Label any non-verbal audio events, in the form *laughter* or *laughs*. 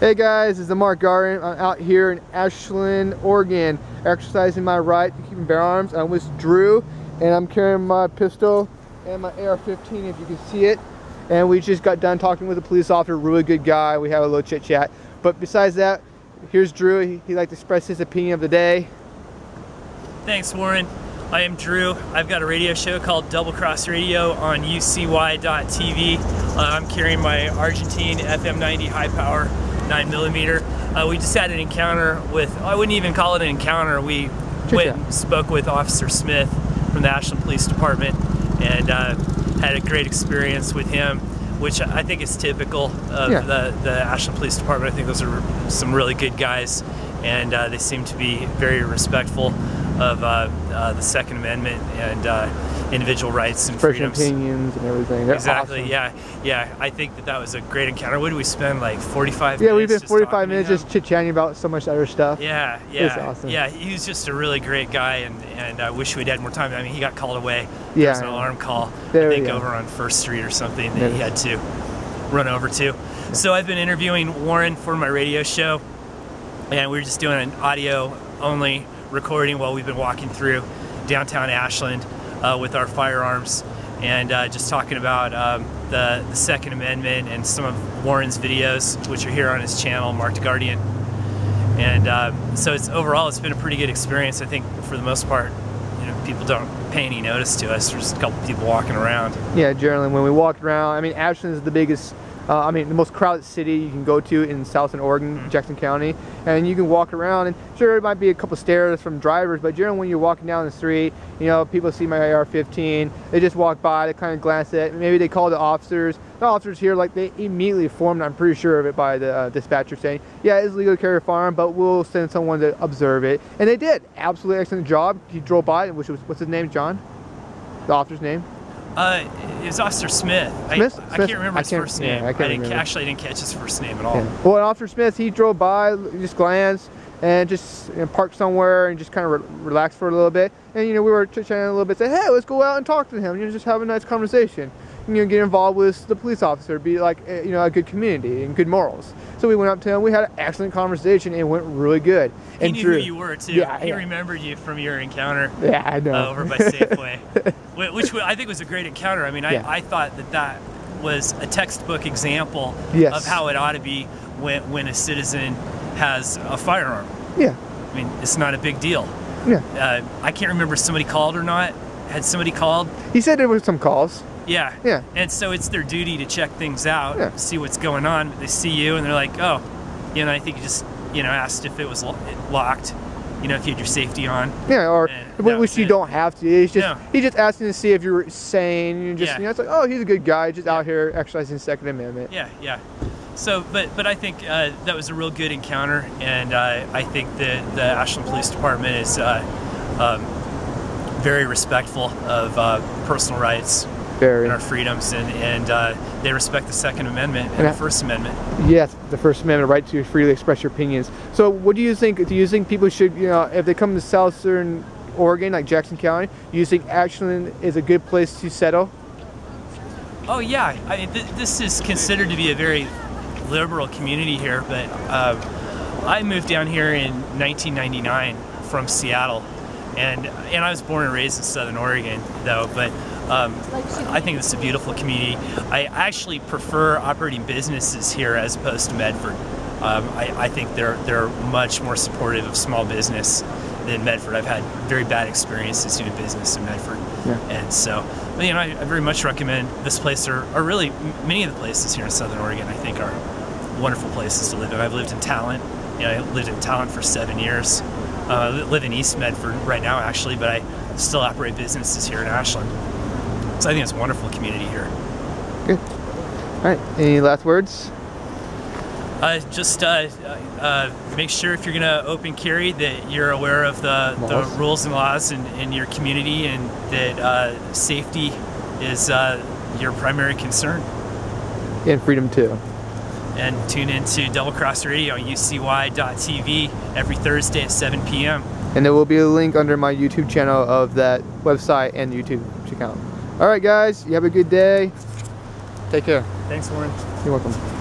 Hey guys, this is Marked Guardian. I'm out here in Ashland, Oregon, exercising my right to keep bear arms. I'm with Drew, and I'm carrying my pistol and my AR-15 if you can see it. And we just got done talking with a police officer, really good guy. We have a little chit chat. But besides that, here's Drew. He, he'd like to express his opinion of the day. Thanks, Warren. I am Drew. I've got a radio show called Double Crossed Radio on UCY.tv. Uh, I'm carrying my Argentine FM90 high power 9mm. Uh, we just had an encounter with, I wouldn't even call it an encounter. We went and spoke with Officer Smith from the Ashland Police Department and uh, had a great experience with him which I think is typical of yeah. the, the Ashland Police Department. I think those are some really good guys, and uh, they seem to be very respectful of uh, uh, the Second Amendment and uh, individual rights and Fresh freedoms. opinions and everything. They're exactly. Awesome. Yeah. Yeah. I think that that was a great encounter. What did we spend like 45 yeah, minutes? we've been 45 minutes just chit chatting about so much other stuff. Yeah. Yeah. awesome. Yeah. He was just a really great guy, and and I wish we'd had more time. I mean, he got called away. Yeah. There was an alarm call. There, I think yeah. over on First Street or something that he had to run over to. So I've been interviewing Warren for my radio show, and we were just doing an audio only recording while we've been walking through downtown Ashland uh, with our firearms and uh, just talking about um, the, the, Second Amendment and some of Warren's videos, which are here on his channel, Marked Guardian. And uh, so it's overall, it's been a pretty good experience. I think for the most part, you know, people don't pay any notice to us. There's a couple people walking around. Yeah, generally when we walked around, I mean, Ashland is the biggest uh, I mean, the most crowded city you can go to in Southern Oregon, mm -hmm. Jackson County, and you can walk around. And sure, it might be a couple stairs from drivers, but generally when you're walking down the street, you know, people see my AR-15, they just walk by, they kind of glance at it. Maybe they call the officers. The officers here, like, they immediately formed. I'm pretty sure of it, by the uh, dispatcher saying, yeah, it's legal to carry a firearm, but we'll send someone to observe it. And they did. Absolutely excellent job. He drove by, which was, what's his name, John? The officer's name? Uh, it was Officer Smith. Smith? I, Smith? I can't remember his can't, first name. Yeah, I, can't I actually didn't catch his first name at all. Yeah. Well, Officer Smith, he drove by, just glanced, and just you know, parked somewhere and just kind of re relaxed for a little bit. And you know, we were chatting a little bit, say, hey, let's go out and talk to him. You know, just have a nice conversation. You know, get involved with the police officer, be like, eh, you know, a good community and good morals. So we went up to him. We had an excellent conversation. It went really good. He and knew Drew, who you were too. Yeah, he yeah. remembered you from your encounter. Yeah, I know. Uh, over by Safeway, *laughs* which I think was a great encounter. I mean, I, Yeah. I thought that that was a textbook example Yes. of how it ought to be when when a citizen has a firearm. Yeah, I mean, it's not a big deal. yeah. Uh, I can't remember if somebody called or not. Had somebody called? He said there were some calls. Yeah. Yeah. And so it's their duty to check things out, Yeah. see what's going on. They see you and they're like, oh, you know, I think you just, you know, asked if it was lo- locked, you know, if you had your safety on. Yeah, or which you it. don't have to. He's just No. he's just asking to see if you're sane. You just Yeah. you know, it's like, oh, he's a good guy, just out here exercising the Second Amendment. Yeah, yeah. So, but but I think uh, that was a real good encounter, and uh, I think that the Ashland Police Department is uh, um, very respectful of uh, personal rights Very. and our freedoms, and and uh, they respect the Second Amendment and And I- the First Amendment. Yes, the First Amendment right to freely express your opinions. So, what do you think? Do you think people should, you know, if they come to Southern Oregon, like Jackson County, do you think Ashland is a good place to settle? Oh yeah, I mean, th- this is considered to be a very liberal community here, but uh, I moved down here in 1999 from Seattle, and and I was born and raised in Southern Oregon, though. But um, I think this is a beautiful community. I actually prefer operating businesses here as opposed to Medford. Um, I, I think they're they're much more supportive of small business than Medford. I've had very bad experiences doing business in Medford, Yeah. and so you know I, I very much recommend this place or, or really many of the places here in Southern Oregon. I think are wonderful places to live in. I've lived in Talent. You know, I lived in Talent for seven years. Uh, I live in East Medford right now, actually, but I still operate businesses here in Ashland. So I think it's a wonderful community here. Good. All right. Any last words? Uh, just uh, uh, make sure if you're going to open carry that you're aware of the, the rules and laws in, in your community and that uh, safety is uh, your primary concern. And freedom too. And tune into Double Crossed Radio on UCY.tv every Thursday at 7 p.m. And there will be a link under my YouTube channel of that website and YouTube account. All right, guys. You have a good day. Take care. Thanks, Warren. You're welcome.